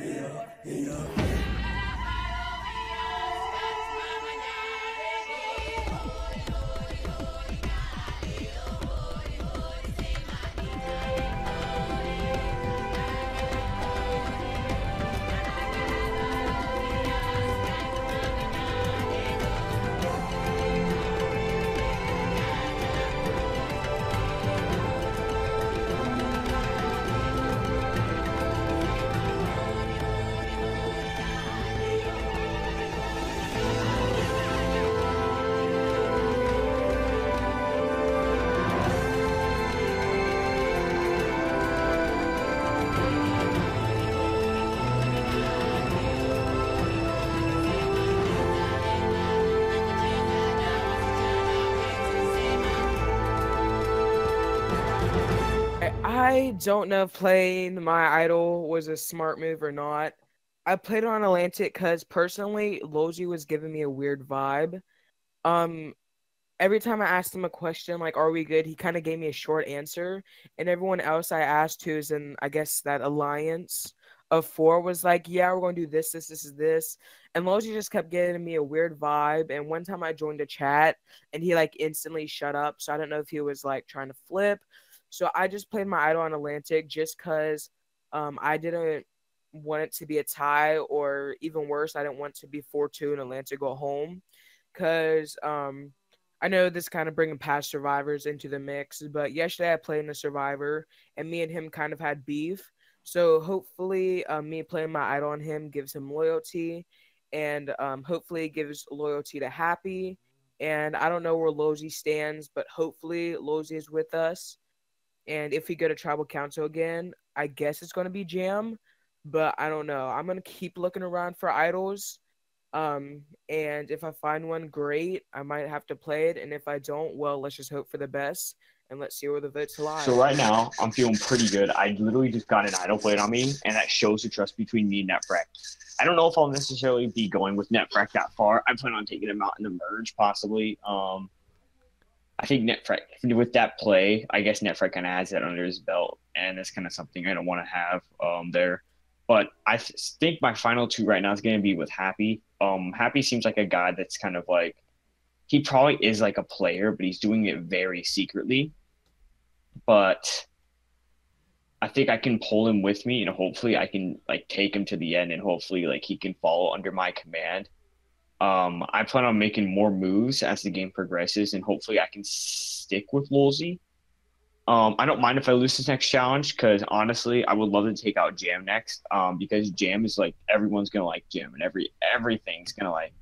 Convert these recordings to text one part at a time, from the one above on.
Yeah, yeah. I don't know if playing my idol was a smart move or not. I played on Atlantic because personally, Logi was giving me a weird vibe. Um, every time I asked him a question like, "Are we good?" he kind of gave me a short answer, and everyone else I asked who's in, I guess, that alliance of four was like, "Yeah, we're gonna do this, this, this, is this," and Logi just kept giving me a weird vibe. And one time I joined a chat, and he like instantly shut up. So I don't know if he was like trying to flip so I just played my idol on Atlantic just because um, I didn't want it to be a tie, or even worse, I didn't want to be 4 2 and Atlantic go home. Because um, I know this kind of bringing past survivors into the mix, but yesterday I played in a survivor, and me and him kind of had beef. So hopefully, um, me playing my idol on him gives him loyalty, and um, hopefully gives loyalty to Happy. And I don't know where Logi stands, but hopefully Logi is with us. And if we go to tribal council again, I guess it's going to be Jam, but I don't know. I'm going to keep looking around for idols. Um, and if I find one, great. I might have to play it. And if I don't, well, let's just hope for the best and let's see where the votes lie. So right now, I'm feeling pretty good. I literally just got an idol played on me, and that shows the trust between me and Netfrak. I don't know if I'll necessarily be going with Netfrak that far. I plan on taking him out in the merge, possibly. Um, I think Netfrak with that play, I guess Netfrak kind of has that under his belt, and that's kind of something I don't want to have um, there. But I think my final two right now is going to be with Happy. Um, Happy seems like a guy that's kind of like he probably is like a player, but he's doing it very secretly. But I think I can pull him with me, and hopefully I can like take him to the end, and hopefully like he can follow under my command um, I plan on making more moves as the game progresses, and hopefully I can stick with Lolzy. Um, I don't mind if I lose this next challenge because honestly, I would love to take out Jam next. Um, because Jam is like everyone's gonna like Jam, and every everything's gonna like.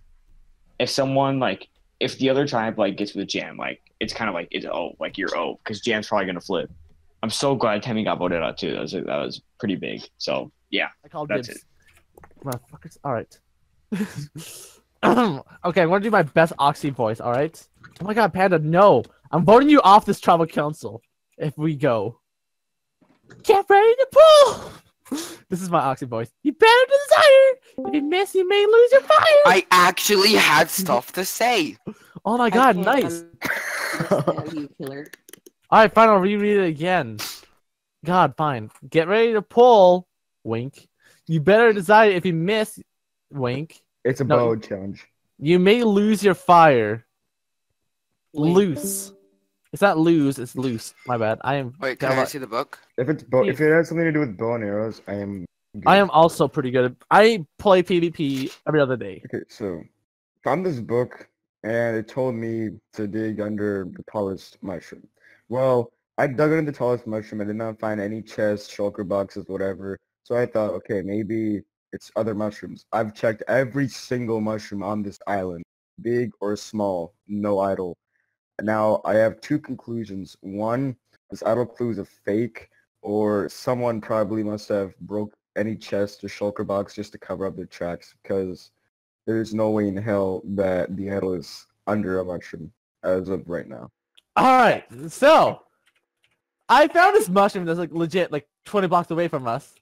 If someone like if the other tribe like gets with Jam, like it's kind of like it's oh like you're oh because Jam's probably gonna flip. I'm so glad Temmie got voted out too. That was that was pretty big. So yeah, I called that's dibs. it. Motherfuckers. All right. okay, I'm gonna do my best Oxy voice. All right. Oh my God, Panda, no! I'm voting you off this tribal council if we go. Get ready to pull. This is my Oxy voice. You better desire. If you miss, you may lose your fire. I actually had stuff to say. Oh my God, nice. you killer. All right, fine. I'll reread it again. God, fine. Get ready to pull. Wink. You better decide if you miss. Wink. It's a No. bow challenge. You may lose your fire. Wink. Loose. It's not lose. It's loose. My bad. I am. Wait, can I see the book? If it's bow, if it has something to do with bow and arrows, I am. Good. I am also pretty good. I play PvP every other day. Okay, so found this book and it told me to dig under the tallest mushroom. Well, I dug under the tallest mushroom. I did not find any chests, shulker boxes, whatever. So I thought, okay, maybe it's other mushrooms. I've checked every single mushroom on this island, big or small, no idol. Now I have two conclusions. One, this idol clue is a fake, or someone probably must have broke any chest or shulker box just to cover up their tracks because there's no way in hell that the idol is under a mushroom as of right now. All right, so I found this mushroom that's like legit, like 20 blocks away from us,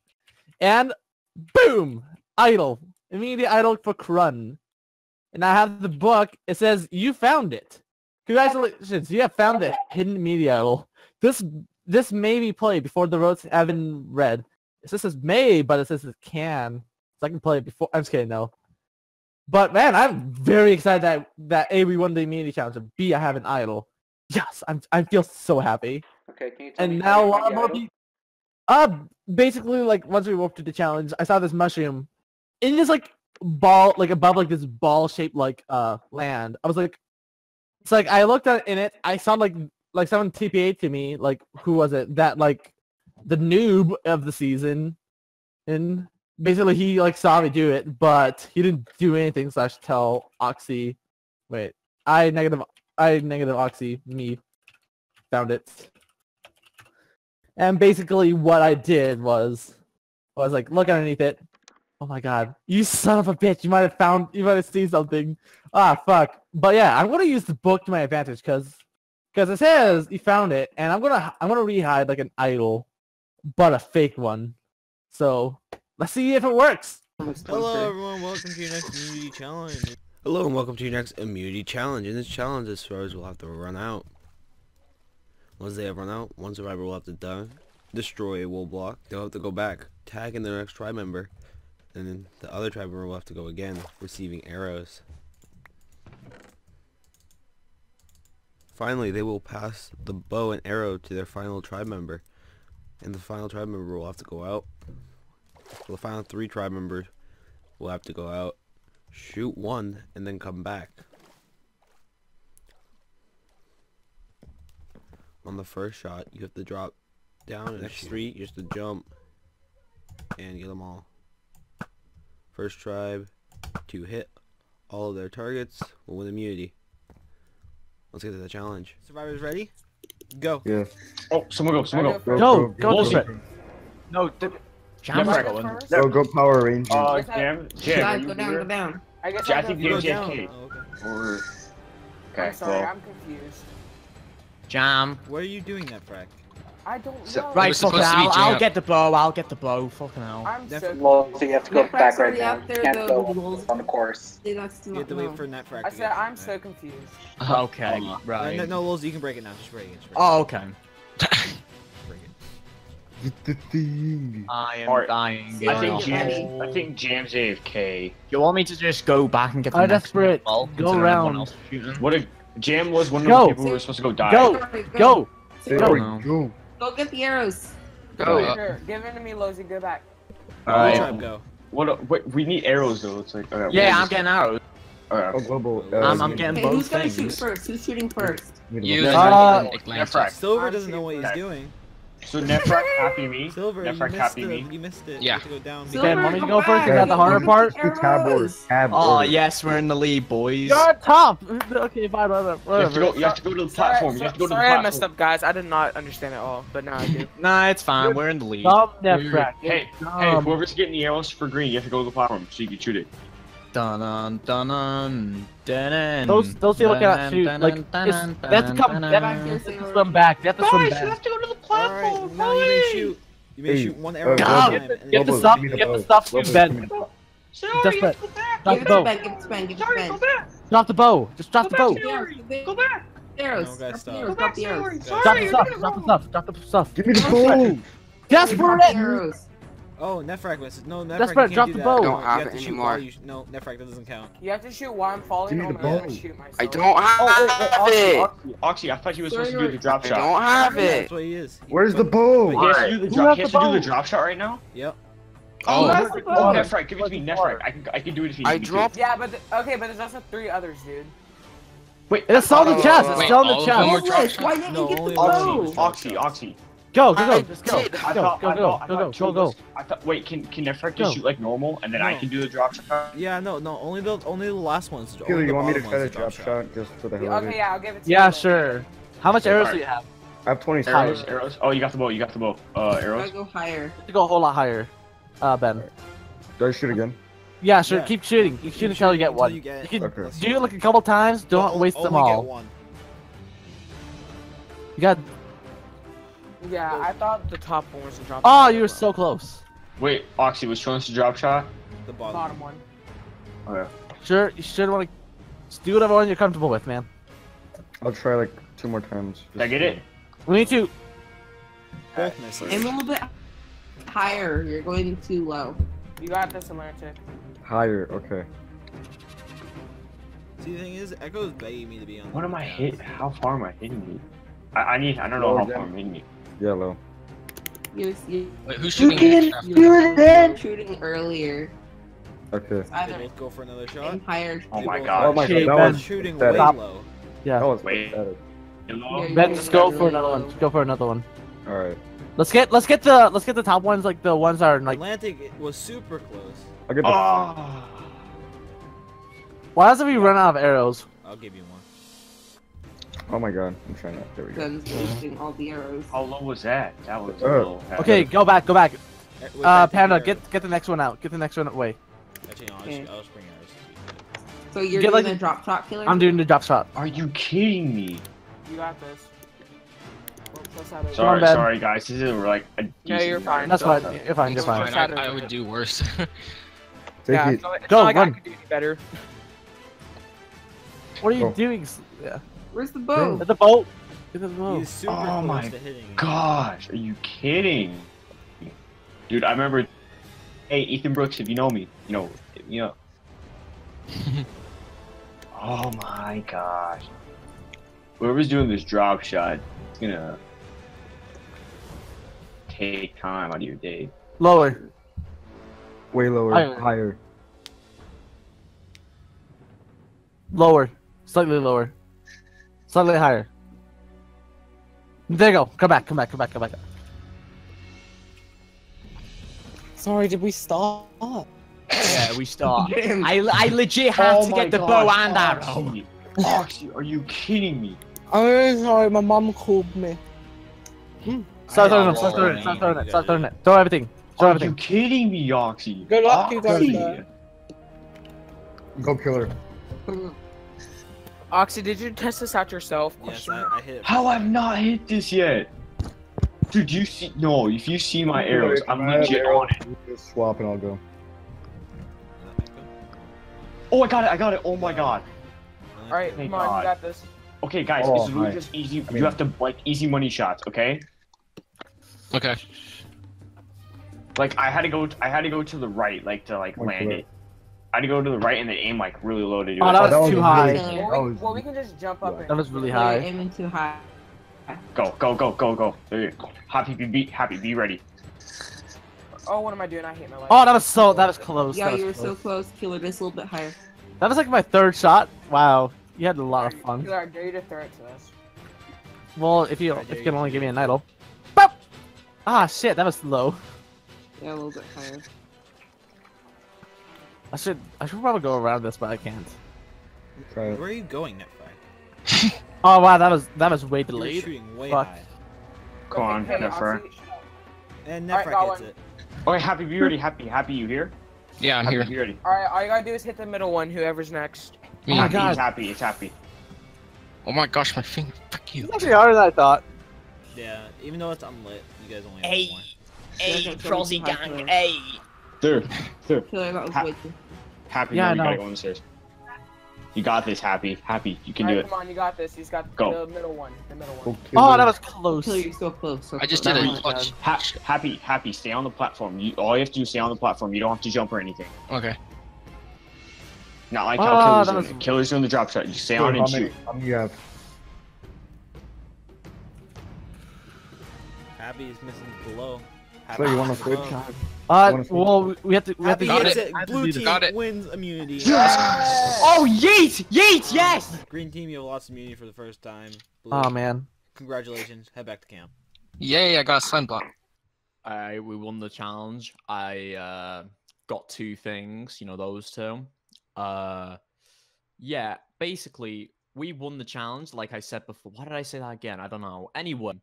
and boom, idol, immediate idol for Krun. And I have the book. It says you found it. Congratulations, you have found the hidden immunity idol. This this may be played before the roads have been read. It says it's may, but it says it can. So I can play it before. I'm just kidding, no. But man, I'm very excited that that A we won the immunity challenge and B I have an idol. Yes, I'm I feel so happy. Okay, can you tell And me now a lot more people. Uh, basically, like once we woke to the challenge, I saw this mushroom in this like ball, like above like this ball shaped like uh land. I was like, it's like I looked at in it. I saw like like someone TPA to me. Like who was it? That like the noob of the season, and basically he like saw me do it, but he didn't do anything slash tell Oxy. Wait, I negative I negative Oxy me found it. And basically what I did was I was like look underneath it. Oh my god. You son of a bitch. You might have found you might have seen something. Ah fuck. But yeah, I'm gonna use the book to my advantage because because it says you found it and I'm gonna I'm gonna rehide like an idol, but a fake one. So let's see if it works. Hello everyone, welcome to your next immunity challenge. Hello and welcome to your next immunity challenge. In this challenge, the we'll have to run out. Once they have run out, one survivor will have to die, destroy a wool block. They'll have to go back, tag in the next tribe member, and then the other tribe member will have to go again, receiving arrows. Finally, they will pass the bow and arrow to their final tribe member, and the final tribe member will have to go out. The final three tribe members will have to go out, shoot one, and then come back. On the first shot, you have to drop down in a street, you have to jump, and get them all. First tribe to hit all of their targets will win immunity. Let's get to the challenge. Survivors ready? Go. Yeah. Oh, someone go, someone go. Go, Go, go, Bullshit. Desperate. No, the Am going going. Go, go Power Rangers. Uh, Guess Jam, Jam, are go down, go down. I guess Yeah, I I'm think You go confused. down. Oh, okay. Or... Okay, I'm sorry, well, I'm confused. Jam. What are you doing that, Frack? I don't So- know. Right, was fuck it. supposed to be I'll, I'll get the bow. I'll get the bow. Fucking hell. I'm so Definitely- Well, so you have to go Netflix back right now. out there, Can't go rules. on the course. They that's You not have to no. wait for Netfrak I said I'm back. so confused. Okay, right. No, no, Lils, you can break it now. Just break it. Just break Oh, okay. it. Break it. The thing. I am Alright, dying. I think Get ready. Jam, I oh. think Jam's AFK. You want me to just go back and get the Alright, next Desperate, ball, go considering round. everyone else is shooting? What if Jam was one of Go. the people who were supposed to go die? Go. Sorry, Go. Go. go. Go get the arrows. Go. Here, here, give it to me, Lolzy. Go back. All Alright. tribe go. What? Wait, we need arrows though. It's like. Okay, Yeah, I'm getting arrows. Okay. Oh, global. I'm- I'm, uh, I'm getting Okay, both who's gonna shoot first? Who's shooting first? You Uh, Netfrak. Silver doesn't know what he's shooting. doing. So Netfrak happy me. Silver, you Netfrak missed, happy the, me. you missed it. Yeah. You have to go down. Silver, Okay, want me to go first? back. Is that the harder part? get the Tab order. Tab Oh, order. yes, we're in the lead, boys. You're on top. Okay, fine, whatever. You have to whatever. go. You have to go to the platform. Sorry, You have to go to the platform. sorry I messed up, guys. I did not understand it all, but now I do. Nah, it's fine. We're in the lead. Dumb Netfrak. Hey, hey, um, whoever's getting the arrows for green, you have to go to the platform so you can shoot it. Dun dun dun dun dun. Those those people cannot shoot. Like it's, they have come. They have to, they have to swim back. They have to swim back. to go to the Alright, now you may shoot. You may Hey, shoot one arrow at a Global, time. get and the- then get the you- stuff- give me get the bow. stuff to Global, Ben. give me the bow. Just let, drop Give the it to bow. Ben, give it to Ben, give it to Ben. Drop the bow. Just drop the bow. Go back. Arrows. No, guys, Drop the stop. arrows. Drop the arrows. Drop the stuff. Drop the stuff. Drop the stuff. Give me the Drop bow. Drop Desperate. the arrows. Oh, Netfrak misses. No, Netfrak That's right, can't drop do the that. bow. You Don't have have it anymore. you No, Netfrak, that doesn't count. You have to shoot while I'm falling. Give me the I'm gonna ball. shoot myself. I don't have Oh, wait, wait, Oxy, it. Oxy, Oxy, I thought you were supposed to do the drop I shot. don't have it. That's what he is. Where's the But- bow? He has to do the drop. has He has the to do the drop shot right now. Yep. Oh, oh Where's the Oh, bow? Netfrak, give it to me, Netfrak. I can, I can do it if you I need me dropped. Yeah, but th- okay, but there's also three others, dude. Wait, It's still in the Oh, chest. It's wait, all the of chest. Why didn't you get the bow? was Oxy, Oxy. Go, go, I go. Just go. did. Just I go. thought, Go, I go, thought, I go, thought go, two go, of go. us- I thought, wait, can can Netfrak Go. just shoot like normal, and then I No. can do the drop shot? Yeah, no, no. Only the only the last ones. Keely, only the you want me to bottom try the ones drop shot just for the hell of Okay, it? yeah, I'll give it to you. Yeah, then. sure. How much arrows do you have? I have 20 Arrows, stars. arrows. Oh, you got the bow. You got the bow. Uh, Gotta arrows. go higher. To go a whole lot higher. Uh, Ben. Do I shoot again? Yeah, sure. Yeah. Keep shooting. You shoot until you get one. You get, You can Okay. do it like a couple times. Don't Only- waste them only get all. one. You got. Yeah, I thought the top one was the drop. Oh, you were so close. Wait, Oxy was showing us the drop shot. The bottom. bottom one. Okay. Sure, you should want to do whatever one you're comfortable with, man. I'll try like two more times. Did I get it? We need to. Both misses. Aim a little bit higher. You're going too low. You got this, Atlantic. Higher. Okay. See, the thing is, Echo's begging me to be on. What the am I cast. hit? How far am I hitting me? I, I need. I don't know Lower how down. far I'm hitting me. Yellow. You, you, Wait, who's you shooting? can me? do it then. shooting earlier. Okay. It's They either both go for another shot. Empire. Oh my god. Oh my god. That was shooting pathetic. way low. Yeah. That was Wait. pathetic. Yeah, Ben, just go really for another one. Just go for another one. All right. Let's get let's get the let's get the top ones like the ones that are like. Atlantic was super close. I'll get the. Oh. Why doesn't we run out of arrows? I'll give you one. Oh my god. I'm trying that. There we go. Guns wasting all the arrows. How low was that? That was Uh, little. Okay, go back, go back. Uh, to Panda, get get the next one out. Get the next one away. Actually, no, I'll, Okay. just, I'll spring arrows. So you're Get, doing like- a drop shot killer? I'm doing the drop shot. Are you kidding me? You got this. Oops, that's how they- Sorry, sorry guys. This is like a. Yeah, you're decent fine. That's fine. You're fine. You're fine. fine. I, I would do worse. Take yeah, it. so it's Go, not like run. I could do any better. What are you Oh. doing? Yeah. Where's the bow? Get the boat. Get the boat. He's super Oh close my to hitting. Gosh, are you kidding? Dude, I remember. Hey, Ethan Brooks, if you know me, you know, you know. oh my gosh. Whoever's doing this drop shot, it's gonna take time out of your day. Lower. Way lower. Higher. Higher. Lower. Slightly lower. Slightly higher. There you go. Come back. Come back. Come back. Come back. Sorry, did we stop? Yeah, we start. Damn. I, I legit have oh to get the bow and arrow. Oxy. Oxy, are you kidding me? I'm really sorry, my mum called me. Hmm. Start throwing know, it. Start throwing it. Start throwing it. Start throwing it. Throw everything. Throw Are everything. you kidding me, Oxy? Good luck, you guys, Oxy. though. Go killer. Oxy, did you test this out yourself? Yes, I. I hit. How I've not hit this yet? Dude, you see? No, if you see my arrows, I'm legit on it. Just swap and I'll go. Oh, I got it! I got it! Oh my god! All right, Thank come on, God. you got this. Okay, guys, Oh, it's really hi. just easy. mean- you have to like easy money shots, okay? okay. Like I had to go. I had to go to the right, like to like Like land where? it. I had to go to the right and then aim like really low to do Oh, it. that was that was too really- high. Killer. Well, we, was- well, we can just jump up and. That was really You're high. aiming too high. Go, go, go, go, go! There you go. Happy, be, be happy, be ready. Oh, what am I doing? I hate my life. Oh, that was so. That was close. Yeah, was you were close. so close. Killer, just a little bit higher. That was like my third shot. Wow. You had a lot of fun. Killer, I dare you to throw it to us. Well, if you if you you can only give me do an idol. Bop! Ah shit, that was low. Yeah, a little bit higher. I should I should probably go around this, but I can't. Try. Where are you going, Netflix? Oh wow, that was that was way You're delayed. way Fuck. high. Come on, hey, Nefer. Oxy. And Alright, Netflix got gets one. it. Okay, happy, be ready. Happy, happy, you here? Yeah, I'm happy, here. be ready. All right, all you gotta do is hit the middle one. Whoever's next. Me. Oh my oh happy, God. It's happy, it's happy. Oh my gosh, my finger. Fuck you. It's actually harder than I thought. Yeah, even though it's unlit, you guys only have Hey. one. Hey, Hey, Frosty Frosty gang, gang, hey. There, there. Happy, Yeah, no, I you gotta go on the stairs. You got this, Happy. Happy, you can All do it. come on, you got this. He's got Go. the middle one. The middle Go one. killer. Oh, that was close. Killer, you're so close. So I just close. did Oh a clutch. Ha- happy, happy, stay on the platform. You, all you have to do is stay on the platform. You don't have to jump or anything. Okay. Not like Ah, how Killer's doing was- Killer's doing the drop shot. You stay Killer, on how and many, shoot. how many you have? Happy is missing below. So you want to is switch? below. Uh, well, we- we have to we have to Happy Got it. it. I have to Blue team it. wins immunity. Oh, yeet! Yeet, yes! Green team, you have lost immunity for the first time. Blue, Oh man. congratulations. Head back to camp. Yay, I got a slime block. I we won the challenge. I uh, got two things, you know those two. Uh, yeah, basically we won the challenge. Like I said before, why did I say that again? I don't know. Anyway,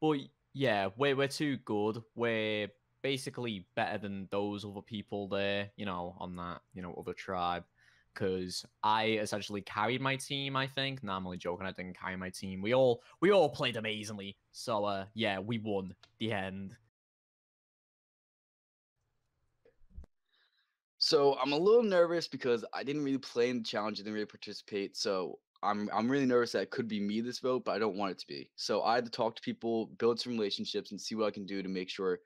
but yeah, we're we're too good. We're basically better than those other people there, you know, on that you know other tribe. Because I essentially carried my team. I think. No, I'm only joking. I didn't carry my team. We all we all played amazingly. So uh, yeah, we won. The end. So I'm a little nervous because I didn't really play in the challenge, I didn't really participate. So I'm I'm really nervous that it could be me this vote, but I don't want it to be. So I had to talk to people, build some relationships, and see what I can do to make sure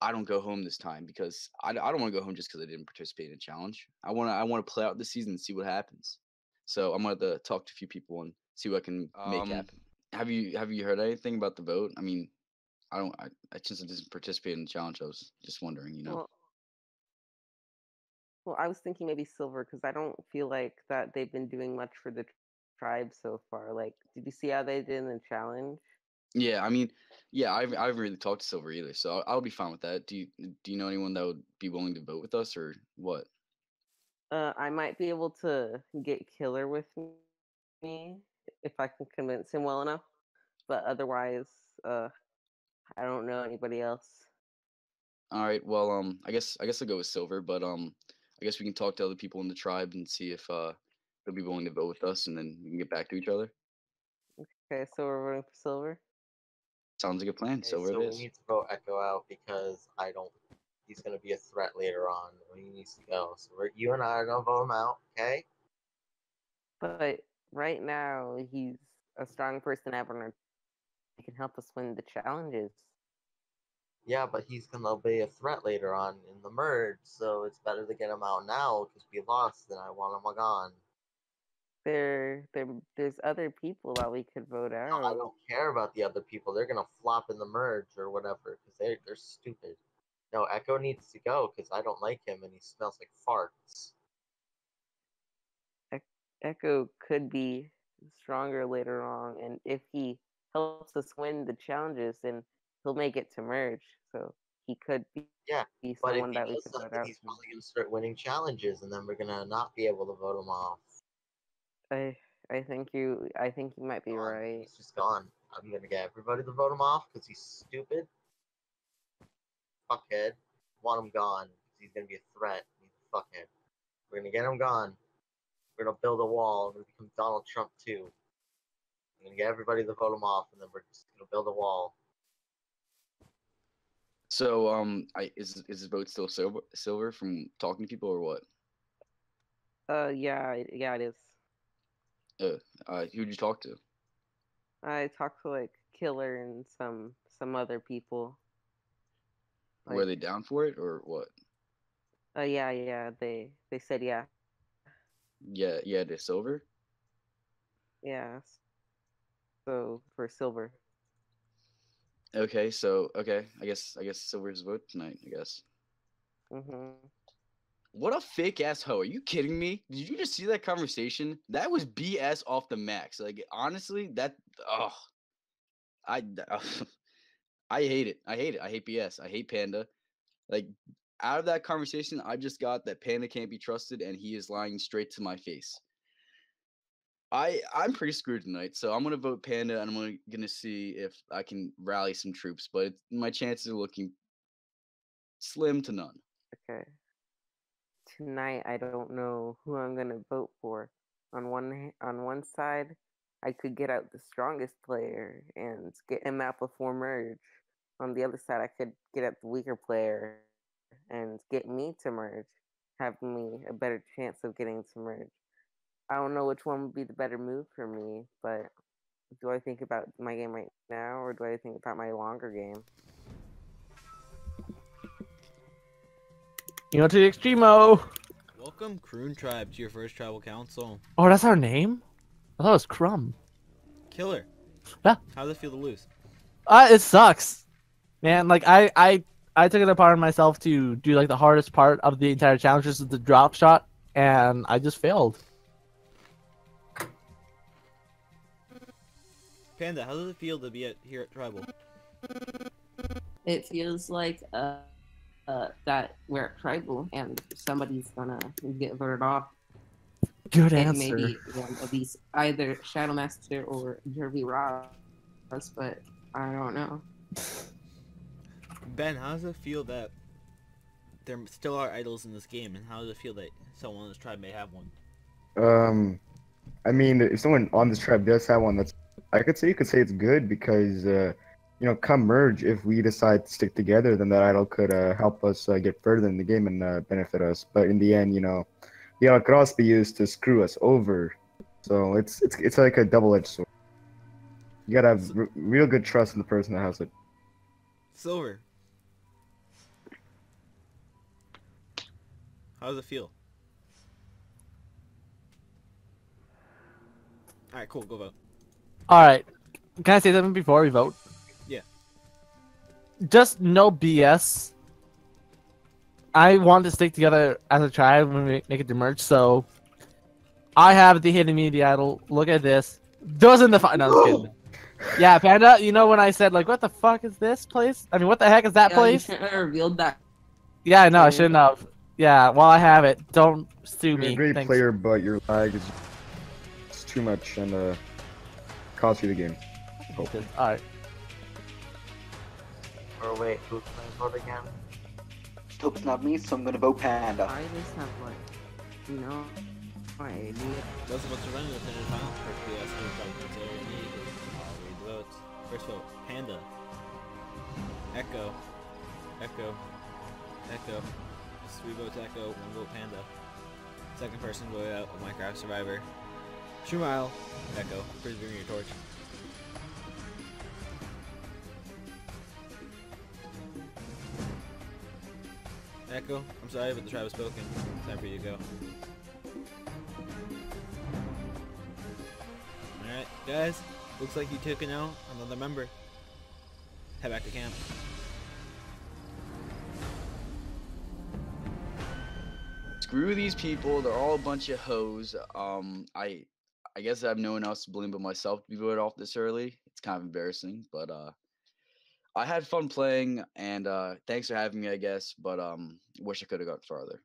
I don't go home this time because I, I don't want to go home just because I didn't participate in a challenge. I want to I want to play out the season and see what happens. So I'm gonna have to talk to a few people and see what I can make Um, happen. Have you have you heard anything about the vote? I mean, I don't. I, I since I didn't participate in the challenge, I was just wondering. You know. Well, well, I was thinking maybe silver because I don't feel like that they've been doing much for the tribe so far. Like, did you see how they did in the challenge? Yeah, I mean, yeah, I've I haven't really talked to Silver either, so I'll, I'll be fine with that. Do you do you know anyone that would be willing to vote with us or what? Uh, I might be able to get Killer with me if I can convince him well enough, but otherwise, uh, I don't know anybody else. All right, well, um, I guess I guess I'll go with Silver, but um, I guess we can talk to other people in the tribe and see if uh they'll be willing to vote with us, and then we can get back to each other. Okay, so we're voting for silver. Sounds like a plan. Okay, Silver so it we need to vote Echo out because I don't. He's gonna be a threat later on. He needs to go. So we're, you and I are gonna vote him out. Okay. But right now, he's a strong person ever. and He can help us win the challenges. Yeah, but he's gonna be a threat later on in the merge. So it's better to get him out now because we lost. Than I want him gone. There, there, there's other people that we could vote out. No, I don't care about the other people. They're gonna flop in the merge or whatever because they they're stupid. No, Echo needs to go because I don't like him and he smells like farts. Echo could be stronger later on, and if he helps us win the challenges, then he'll make it to merge. So he could be Yeah, be but if someone he that we does could vote something, out. he's probably gonna start winning challenges, and then we're gonna not be able to vote him off. I I think you I think you might be Gone. right. He's just gone. I'm gonna get everybody to vote him off because he's stupid. Fuckhead. Want him gone 'cause he's gonna be a threat. He's a fuckhead. We're gonna get him gone. We're gonna build a wall. We're gonna become Donald Trump too. We're gonna get everybody to vote him off, and then we're just gonna build a wall. So um, I is is his vote still silver silver from talking to people or what? Uh yeah yeah it is. Uh, uh who'd you talk to? I talked to like Killer and some some other people. Were they down for it or what? Uh yeah yeah they they said yeah Yeah, yeah, to silver. yeah. So for silver. Okay, so okay, I guess I guess silver's vote tonight. I guess. Mhm. What a fake ass hoe. Are you kidding me? Did you just see that conversation? That was BS off the max. Like honestly, that oh I I hate it. I hate it. I hate BS. I hate Panda. Like out of that conversation, I just got that Panda can't be trusted and he is lying straight to my face. I I'm pretty screwed tonight, so I'm gonna vote Panda and I'm gonna, gonna see if I can rally some troops, but my chances are looking slim to none. Okay. Tonight, I don't know who I'm gonna vote for. On one on one side, I could get out the strongest player and get him out before merge. On the other side, I could get out the weaker player and get me to merge, have me a better chance of getting to merge. I don't know which one would be the better move for me, but do I think about my game right now or do I think about my longer game? You know, to the extremo. Welcome, Croon Tribe, to your first tribal council. Oh, that's our name. I thought it was Crumb. Killer. Yeah. How does it feel to lose? Uh, it sucks, man. Like I, I, I took it upon myself to do like the hardest part of the entire challenge, which is the drop shot, and I just failed. Panda, how does it feel to be at here at tribal? It feels like uh, uh, that we're tribal and somebody's gonna get voted off. Good It answer. may be one of these, either Shadow Master or Jervy Ross, but I don't know. Ben, how does it feel that there still are idols in this game, and how does it feel that someone in this tribe may have one? Um, I mean, if someone on this tribe does have one, that's I could say you could say it's good because uh, you know, come merge, if we decide to stick together, then that idol could uh, help us uh, get further in the game and uh, benefit us. But in the end, you know, the idol could also be used to screw us over. So it's it's it's like a double-edged sword. You gotta have r- real good trust in the person that has it. Silver. How does it feel? All right, cool. Go vote. All right. Can I say something before we vote? Yeah. Just no BS. I want to stick together as a tribe when we make it to merch, so I have the hidden immunity idol. Look at this. Those in the fi- no, I'm kidding. Yeah, Panda, you know when I said like, what the fuck is this place? I mean, what the heck is that Yeah, place? You shouldn't have revealed that. Yeah, I know, I shouldn't have. Yeah, well, I have it. Don't sue You're me. a great Thanks. player, but your lag is it's too much and uh, cost you the game. Alright. Or wait, who's playing vote again? Hope it's not me, so I'm gonna vote Panda. I just have like, you know, my idea. Those of us who run the definitive final for PS who try to consider any I'll read the votes. First vote, Panda. Echo. Echo. Echo. Just three votes Echo, one vote Panda. Second person voted out a Minecraft Survivor. Shroom Isle. Echo. Please bring me your torch. Echo, I'm sorry, but the tribe has spoken. Time for you to go. Alright, guys. Looks like you took it out another member. Head back to camp. Screw these people. They're all a bunch of hoes. Um, I, I guess I have no one else to blame but myself to be voted off this early. It's kind of embarrassing, but uh, I had fun playing, and uh, thanks for having me. I guess, but um, wish I could have gone farther.